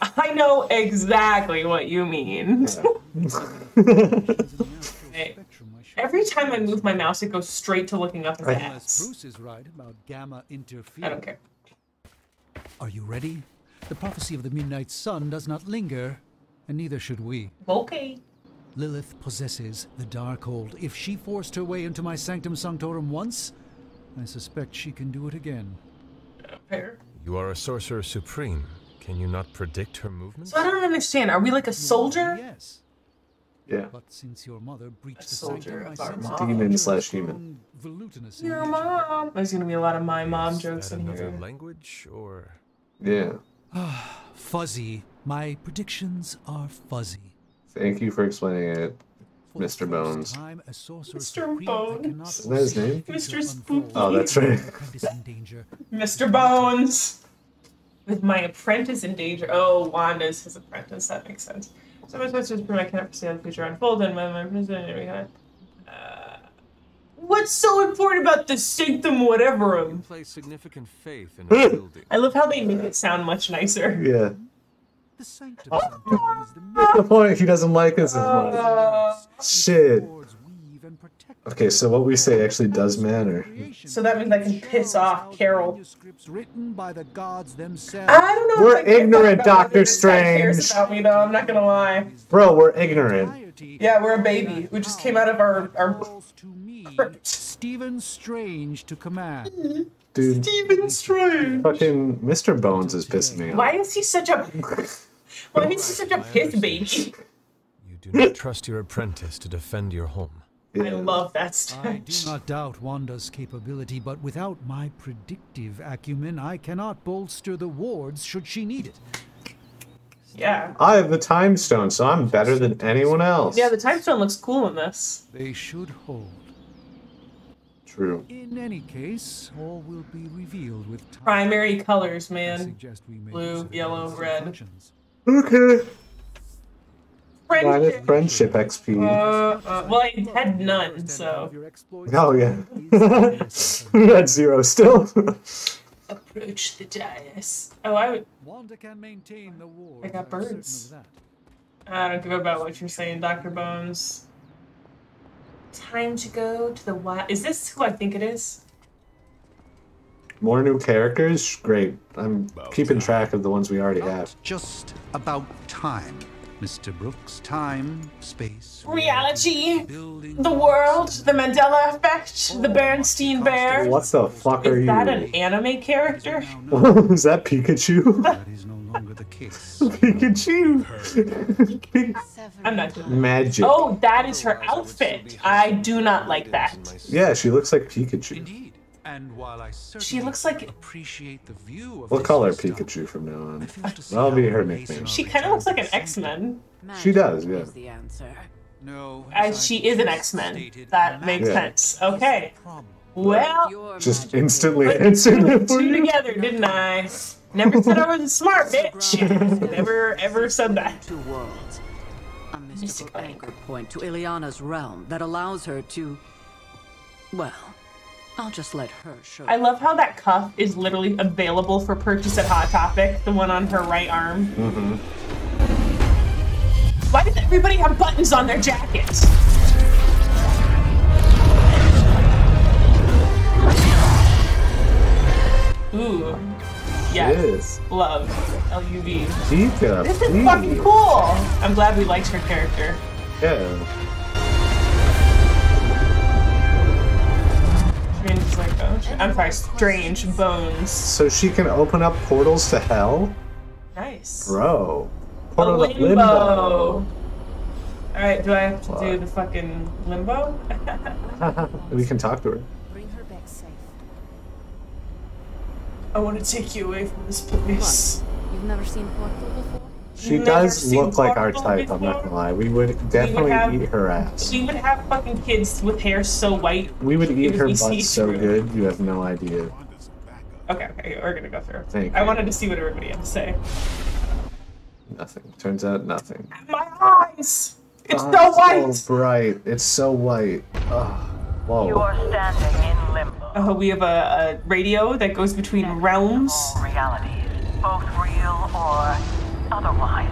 I know exactly what you mean. Hey, (laughs) Every time I move my mouse, it goes straight to looking up his Unless. Bruce is right about gamma interference. I don't care. Are you ready? The prophecy of the midnight sun does not linger, and neither should we. Okay. Lilith possesses the Darkhold. If she forced her way into my Sanctum Sanctorum once, I suspect she can do it again. Fair. You are a sorcerer supreme. Can you not predict her movements? So I don't understand. Are we like a soldier? Yes. Yeah. But since your mother breached the soldier sanctum, of I our sense mom. a Demon slash human. voluptuous Your nature. mom. Oh, there's gonna be a lot of my mom Is jokes that in here. language or Yeah. Ah, fuzzy. My predictions are fuzzy. Thank you for explaining it, Mr. Bones. time, a Mr. supreme, I Bones. Isn't that his name? Mr. Spooky. Oh, that's right. Apprentice in danger. Mr. Bones. With my apprentice in danger. Oh, Wanda's his apprentice. That makes sense. Some supposed to just I cannot foresee how the future unfolds, and when my president, uh, what's so important about the sanctum whatever? Place significant faith in a building. I love how they make it sound much nicer. Yeah. The sanctum Oh. sanctorum the point if. He doesn't like us as much. Uh, Shit. Lord's weave and protect Okay, so what we say actually does matter. so that means I can piss off Carol. manuscripts written by the gods themselves. I don't know. We're if I ignorant, Doctor this guy cares Strange. About me though, I'm not gonna lie. Bro, we're ignorant. Yeah, we're a baby. We just came out of our our Calls to me, crypt. Stephen Strange to command. Dude, Stephen Strange. fucking Mr. Bones is pissing me off. Why is he such a? Why is he such a piss baby? You do not trust your apprentice to defend your home. I love that I do not doubt Wanda's capability, but without my predictive acumen, I cannot bolster the wards should she need it. Yeah. I have the time stone, so I'm better than anyone else. Yeah, the time stone looks cool in this. They should hold. True. In any case, all will be revealed with time. Primary colors, I man. suggest we make Blue, yellow, red. functions. Okay. Friendship. Minus friendship XP. Uh, uh, well, I had none, so Oh, yeah. (laughs) we had zero still. approach the dais. Oh, I would. Wanda can maintain the war. I got birds. I don't give about what you're saying, Doctor Bones. Time to go to the wild. Is this who I think it is? More new characters? Great. I'm keeping track of the ones we already have. Just about time, Mr. Brooks. Time, space, Reality, building. the world, the Mandela effect, the Bernstein bear. What the fuck are you? Is you? that an anime character? (laughs) is that Pikachu? That is no longer the case. (laughs) Pikachu! (laughs) I'm not doing Magic. Oh, that is her outfit. I do not like that. Yeah, she looks like Pikachu. Indeed. And while I She looks like appreciate the view of We'll this call her Pikachu from now on. That'll be her nickname. she kind of looks like an X Men. She does, yeah. Is the answer. No, As she is an X Men. That makes Yeah. sense. Okay. Well, Just instantly (laughs) answered two it and for two you. together, didn't I? Never said I was a smart bitch. (laughs) Never ever said that. Two worlds. A mystical Mystical anchor point to Illyana's realm that allows her to. Well, I'll just let her show. I love how that cuff is literally available for purchase at Hot Topic, the one on her right arm. Mm-hmm. Why does everybody have buttons on their jackets? Ooh. Yes. Yes. Love. LUV. Pika, This is please. fucking cool. I'm glad we liked her character. Yeah. Strange like oh, I'm sorry, strange bones. So she can open up portals to hell? Nice. Bro. A Portal to limbo. limbo. Alright, do I have to do the fucking limbo? (laughs) we can talk to her. Bring her back safe. I want to take you away from this place. You've never seen Portal before? She does look like our Portal type, I'm not gonna lie. We would definitely have- eat her ass. We would have fucking kids with hair so white. We would eat her (laughs) would be butt so see-through. good, you have no idea. Okay, okay, we're gonna go through. Thank I you. wanted to see what everybody had to say. Nothing. Turns out nothing. My eyes! It's Oh, so white! So bright. It's so white. Oh, whoa. You are standing in limbo. Oh, we have a, a radio that goes between realms. Realities, both real or otherwise.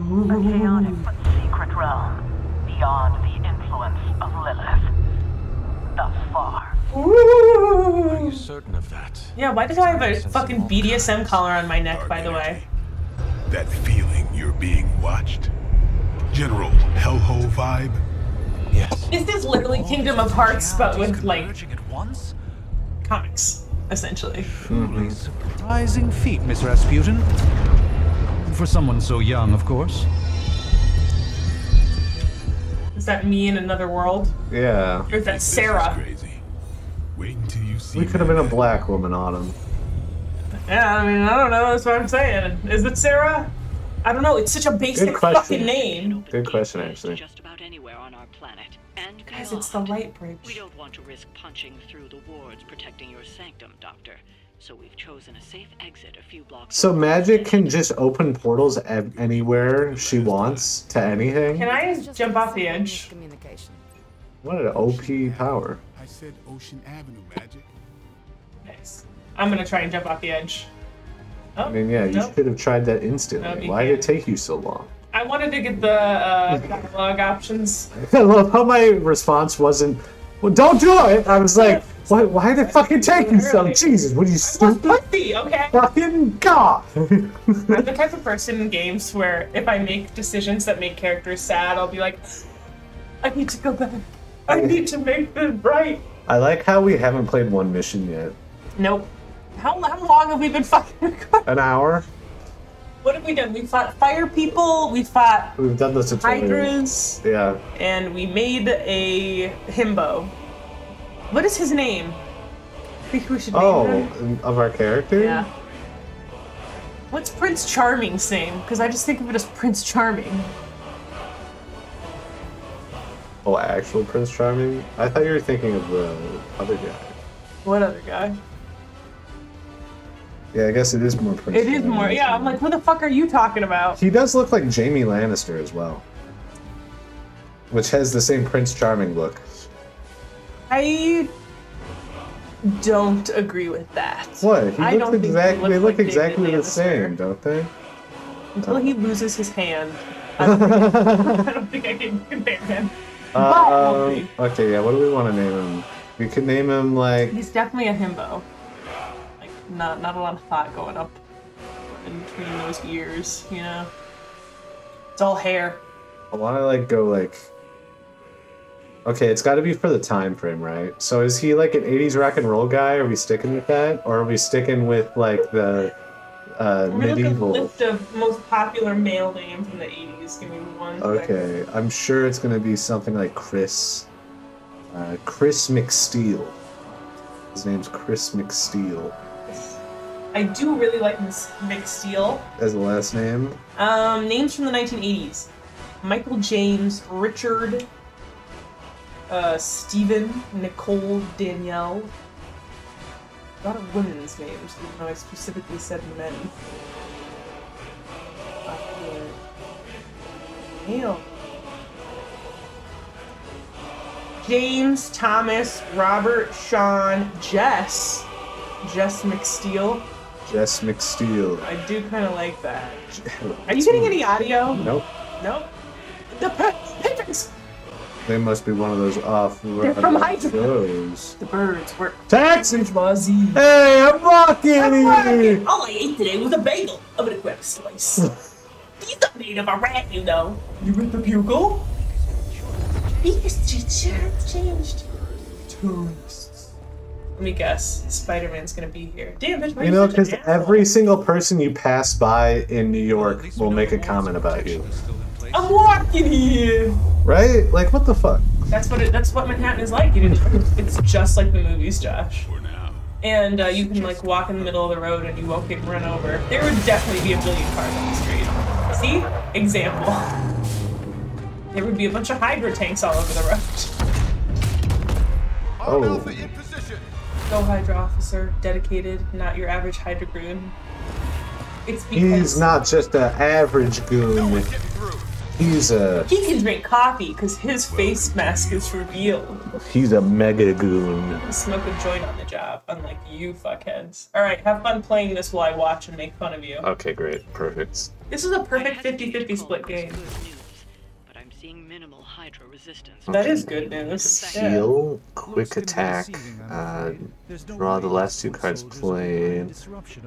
A chaotic but secret realm beyond the influence of Lilith. Thus far. Are you certain of that? Yeah, why did I have a fucking BDSM collar on my neck, by the way? That feeling you're being watched? General Hellhole vibe? Yes. This is literally Kingdom of Hearts, but with, like, Converging at once? comics, essentially. Surprising feat, Miss Rasputin. For someone so young, of course. Is that me in another world? Yeah. Or is that Sarah? Crazy. Wait until you see We could have been a black woman on him. Yeah, I mean, I don't know. That's what I'm saying. Is it Sarah? I don't know. It's such a basic fucking name. Good question, actually. Just about anywhere on our planet. And Guys, it's the light We don't want to risk punching through the wards protecting your sanctum, Doctor. So we've chosen a safe exit a few blocks. So magic can just open portals anywhere she wants to anything. Can I jump off the edge? What an OP power. I said Ocean Avenue, Magik. Nice. I'm gonna try and jump off the edge. Oh, I mean, yeah, you nope. should have tried that instantly. Nope, Why did it take you so long? I wanted to get the uh, (laughs) dialogue options. I love how my response wasn't, well, don't do it. I was like, why, why did it fucking take you so? Jesus, what are you stupid? Pussy, okay? Fucking God. I'm the type of person in games where if I make decisions that make characters sad, I'll be like, I need to go back. I need to make this right. I like how we haven't played one mission yet. Nope. How, how long have we been fucking (laughs) recording? An hour? What have we done? We fought fire people, we fought We've done the hydras, Yeah. and we made a himbo. What is his name? I think we should Oh, him. of our character? Yeah. What's Prince Charming's name? Because I just think of it as Prince Charming. Oh, actual Prince Charming? I thought you were thinking of the other guy. What other guy? Yeah, I guess it is more Prince It is more. Yeah, I'm like, who the fuck are you talking about? He does look like Jaime Lannister as well. Which has the same Prince Charming look. I don't agree with that. What? He I looks don't think exactly they look like exactly David the same, don't they? Until he loses his hand. (laughs) I don't think I, don't think I can compare him. (laughs) But Um, okay, yeah, what do we want to name him? We could name him like He's definitely a himbo. Not not a lot of thought going up in between those ears, you know? It's all hair. I want to like go like. Okay, it's got to be for the time frame, right? So is he like an '80s rock and roll guy? Are we sticking with that, or are we sticking with like the uh, We're gonna look at medieval? list of most popular male names in the 80s. Give me one. Okay, I'm sure it's gonna be something like Chris. Uh, Chris McSteele. His name's Chris McSteele I do really like this McSteel. as the last name. Um, names from the 1980s. Michael James, Richard, uh, Stephen, Nicole, Danielle. A lot of women's names, even though I specifically said men. Male. James, Thomas, Robert, Sean, Jess. Jess McSteel. Jess McSteele. I do kind of like that. (laughs) Are you getting any audio? Nope. Nope. The pa- patrons! They must be one of those off. They're uh, from Hydra. shows. The birds were. Taxi! Fuzzy. Hey, I'm walking! All I ate today was a bagel. I'm gonna grab a slice. (laughs) He's not made of a rat, you know. You with the bugle? Because your shirt's changed. Tourists. Let me guess. Spider-Man's gonna be here. Damn, bitch, why You know, because every single person you pass by in New York will make a comment about you, I'm walking here. right? Like, what the fuck? That's what it, that's what Manhattan is like. You didn't, it's just like the movies, Josh. And uh, you can like walk in the middle of the road and you won't get run over. There would definitely be a billion cars on the street. See? Example. There would be a bunch of Hydra tanks all over the road. Oh, Go Hydra officer, dedicated, not your average Hydra goon. It's because he's not just an average goon. He's a he can drink coffee because his face mask is revealed. he's a mega goon. Smoke a joint on the job, unlike you fuckheads. Alright, have fun playing this while I watch and make fun of you. Okay, great, perfect. This is a perfect 50-50 split game. But I'm seeing minimal Hydra resistance. That is good news. Yeah. Heal, quick attack, uh, draw the last two cards played.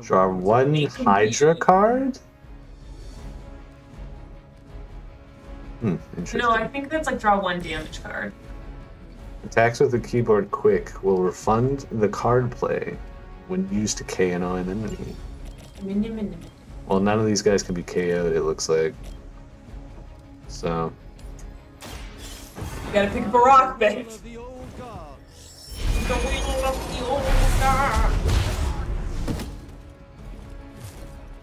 Draw one Hydra card. Hmm, interesting. No, I think that's like draw one damage card. Attacks with the keyboard quick will refund the card play when used to KO an enemy. Well, none of these guys can be KO'd, it looks like. So, You gotta pick up a rock, babe. The will of the old god.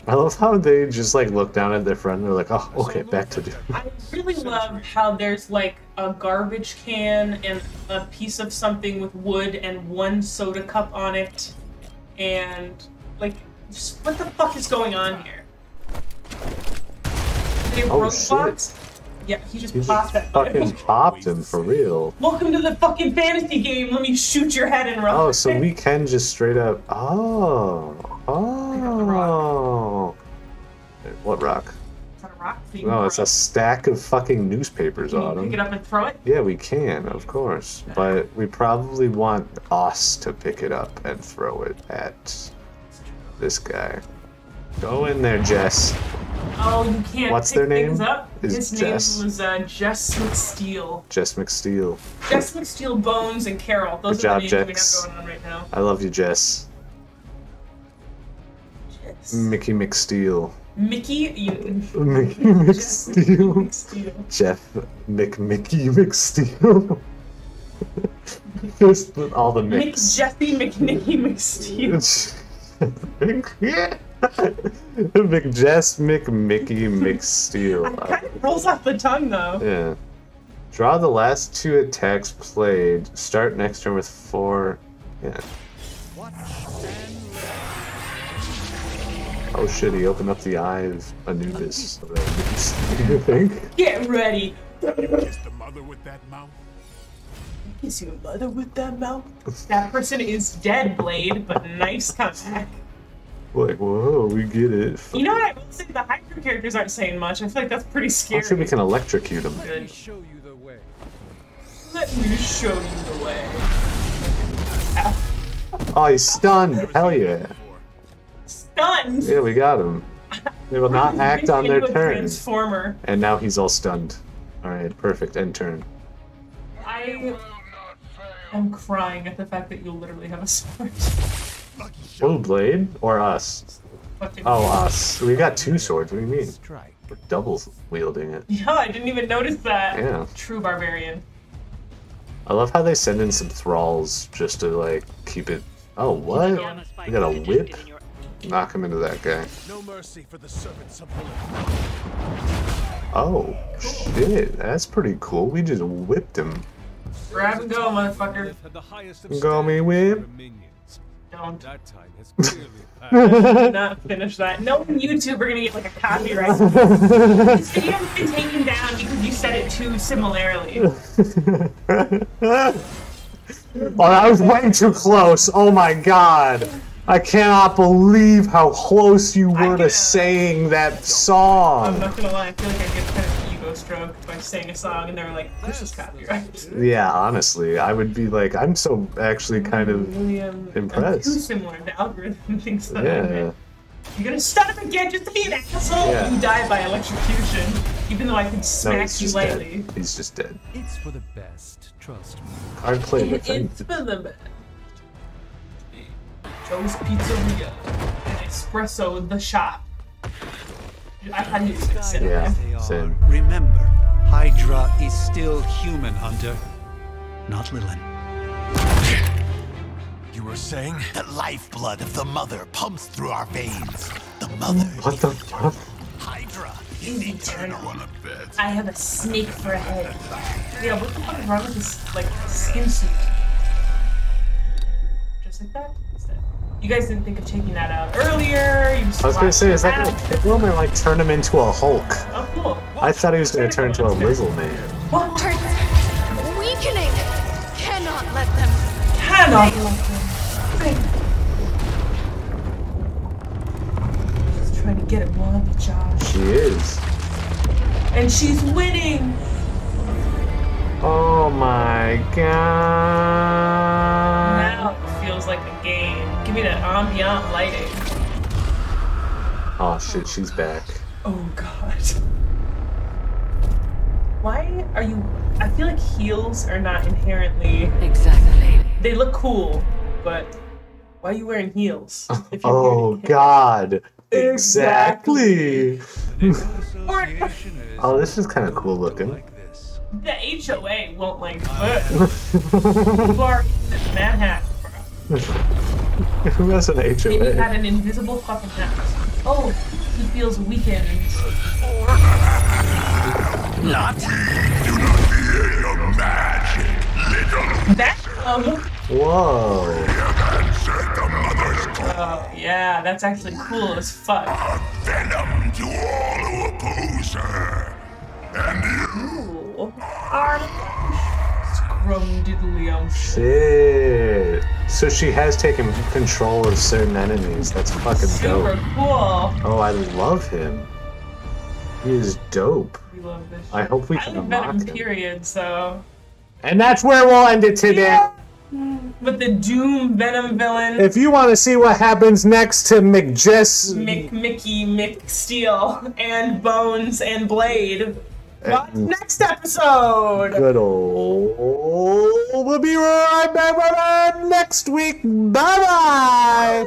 I love how they just like look down at their friend. They're like, "Oh, okay, back to do." I really love how there's like a garbage can and a piece of something with wood and one soda cup on it. and like, just what the fuck is going on here? They Oh, robots? Yeah, he just He popped that. fucking (laughs) popped him for real. Welcome to the fucking fantasy game. Let me shoot your head in real Oh, so we (laughs) can just straight up. Oh. Oh. What rock? Is that a rock? So No, oh, throw it's a stack of fucking newspapers, Can you Autumn. pick it up and throw it? Yeah, we can, of course. But we probably want us to pick it up and throw it at this guy. Go in there, Jess. Oh, you can't What's pick their name? things up? His Jess. name was uh, Jess McSteele. Jess McSteele. Jess McSteele, Bones, and Carol. Those Good are job, the names Jess. we have going on right now. I love you, Jess. Jess. Mickey McSteele. Mickey, you. Mickey McSteele. McSteele. Jeff McMickey McSteele. (laughs) Just all the Mick mix. Jeffy McNicky McSteele. (laughs) (laughs) McJess McMickey McSteele. kind of rolls off the tongue though. Yeah. Draw the last two attacks played. Start next turn with four. Yeah. Oh shit, he opened up the eye of Anubis. you think? Get ready. Kiss the mother with that mouth. Kiss your mother with that mouth. That person is dead, Blade, but nice comeback. Like, whoa, we get it. You know what I will say? The Hydra characters aren't saying much. I feel like that's pretty scary. I scary. think we can electrocute him. Good. Let me show you the way. Oh, he's stunned. Hell yeah. Stunned. Yeah, we got him. They will not (laughs) act on their turn. Transformer. And now he's all stunned. Alright, perfect. End turn. I am crying at the fact that you literally have a sword. Oh, Blade? Or us? Oh, us. We got two swords. What do you mean? We're double wielding it. Yeah, I didn't even notice that. Yeah. True barbarian. I love how they send in some thralls just to, like, keep it. Oh, what? We got a whip? Knock him into that guy. No mercy for the servants of Oh, shit. That's pretty cool. We just whipped him. Grab and go, motherfucker. Go me whip. Don't. That time has (laughs) clearly (laughs) Did not finish that. No YouTube are gonna get like a copyright. this video's been taken down because you said it too similarly. Oh, that was way too close. Oh my god. I cannot believe how close you were to saying that song. I'm song. not gonna lie, I feel like I get kind of ego stroke by saying a song and they're like, this is copyright. (laughs) Yeah, honestly, I would be like, I'm so actually kind of Really, um, I'm too similar. The algorithm thinks that I'm Yeah. You're gonna stun him again just to be an asshole. Yeah. You die by electrocution, even though I can smack he's you just lightly. dead. He's just dead. It's for the best, trust me. Hard play It- defense. It's for the best. Joe's Pizzeria, and Espresso the shop. I had to consider Yeah, same. Remember, Hydra is still human, Hunter. Not Lilin. You were saying? The lifeblood of the mother pumps through our veins. The mother. What the fuck? Hydra. Easy turn. I have a snake for a head. Yeah, what the fuck is wrong with this, like, skin suit? Just like that? Instead. You guys didn't think of taking that out earlier. You just I was gonna say, is that out. gonna kill him like turn him into a Hulk? Oh, cool. I thought he was gonna turn into a Lizzle man. What? Weakening! Cannot let them. Cannot let them. Just trying to get it one up, Josh. She is. And she's winning! Oh my god. Now it feels like a game. Give me that ambient lighting. Oh shit, she's back. Oh god. Why are you. I feel like heels are not inherently. Exactly. They look cool, but why are you wearing heels? (laughs) If you're Oh god. Exactly. (laughs) Or (laughs) Oh, this is kind of cool looking. the HOA won't like You are Mad Hat. (laughs) Who has an Maybe he had an invisible fucking hat. Oh, he feels weakened. Not. That um Whoa. Oh yeah, that's actually cool as fuck. A Venom to all who oppose her. And you. Ooh. Scrum diddly Shit. So she has taken control of certain enemies. That's fucking Super dope. cool. Oh, I love him. He is dope. We love this. I hope we I can unlock Venom him. period, so And that's where we'll end it today. with the Doom Venom villain, If you want to see what happens next to McJess, Mick Mickey McSteel (laughs) and Bones and Blade. Watch next episode. good old, we'll be right back with that next week. Bye bye.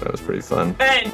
That was pretty fun. And